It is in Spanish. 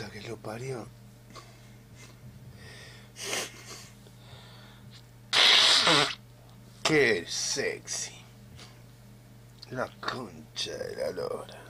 puta que lo parió. Qué sexy. La concha de la lora.